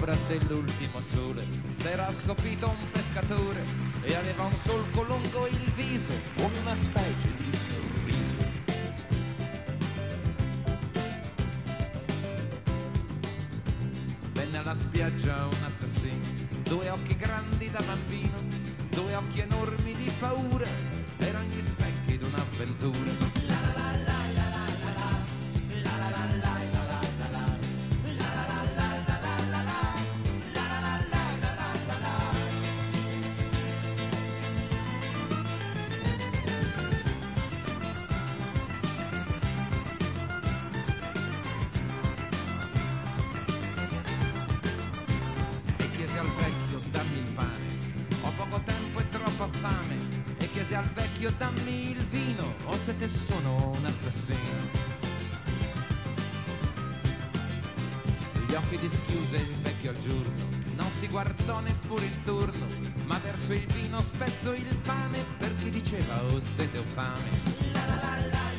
all'ombra dell'ultimo sole s'era assopito un pescatore e aveva un solco lungo il viso come una specie di sorriso. Venne alla spiaggia un assassino, due occhi grandi da bambino, due occhi enormi di paura, erano gli specchi di un'avventura. e vecchio dammi il vino, o se te sono un assassino. Gli occhi dischiuse il vecchio al giorno, non si guardò neppure il turno, ma verso il vino spezzo il pane perché diceva o sete o fame. e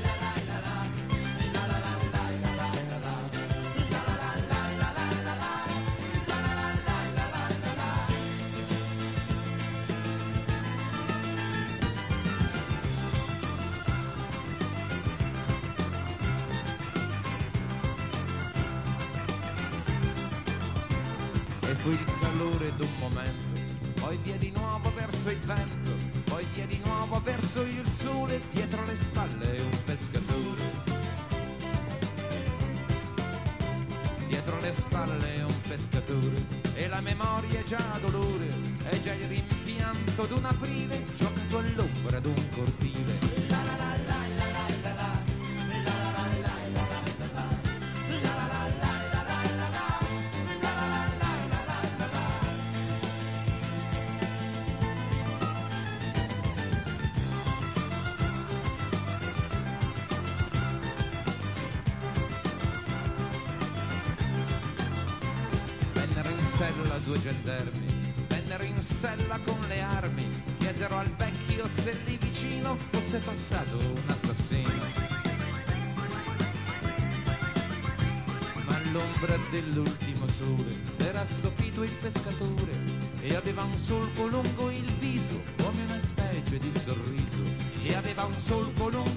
fu il calore d'un momento, poi via di nuovo verso il vento, poi via di nuovo verso il sole, dietro le spalle un pescatore. Dietro le spalle un pescatore, e la memoria è già dolore, è già il rimpianto d'un aprile, giocato all'ombra d'un cortile. Due gendarmi, vennero in sella con le armi, chiesero al vecchio se lì vicino fosse passato un assassino. Ma all'ombra dell'ultimo sole s'era assopito il pescatore e aveva un solco lungo il viso come una specie di sorriso e aveva un solco lungo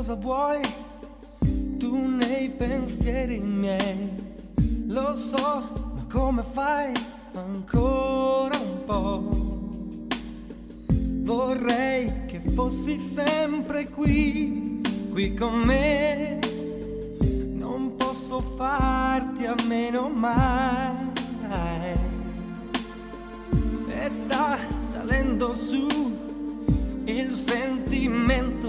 cosa vuoi? Tu nei pensieri miei, lo so, ma come fai? Ancora un po'. Vorrei che fossi sempre qui, qui con me. Non posso farti a meno mai. E sta salendo su il sentimento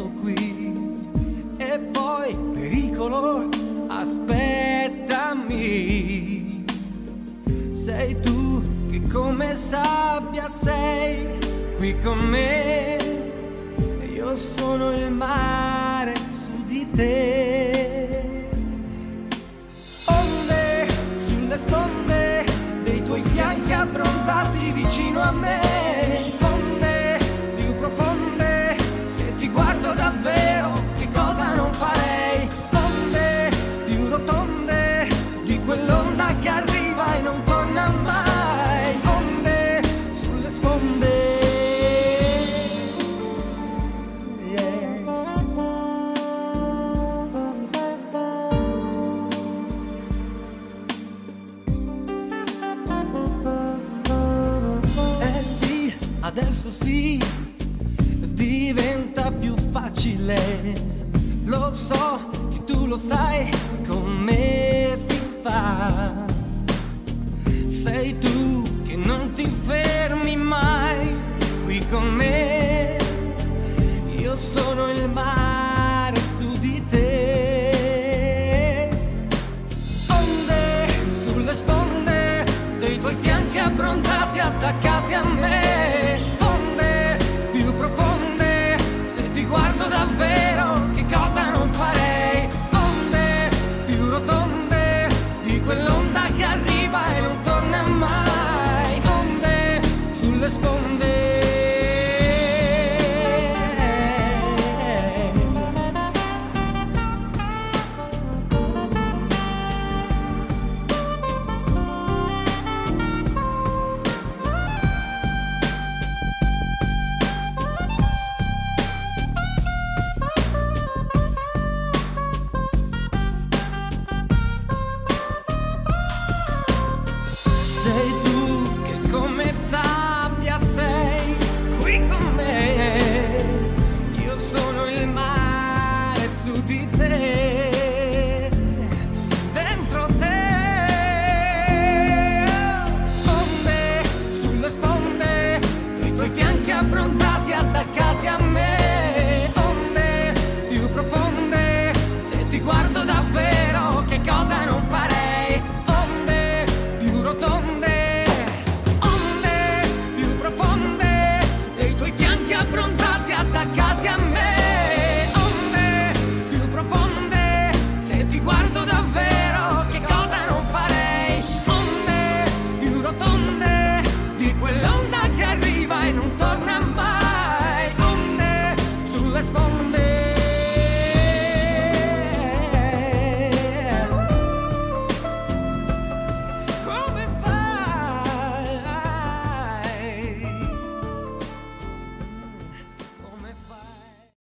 sabbia sei qui con me. E io sono il mare su di te. Onde sulle sponde dei tuoi fianchi abbronzati vicino a me così diventa più facile. Lo so che tu lo sai come si fa. Sei tu che non ti fermi mai qui con me. Io sono il mare su di te. Onde sulle sponde dei tuoi fianchi abbronzati attaccati a me. outra vez.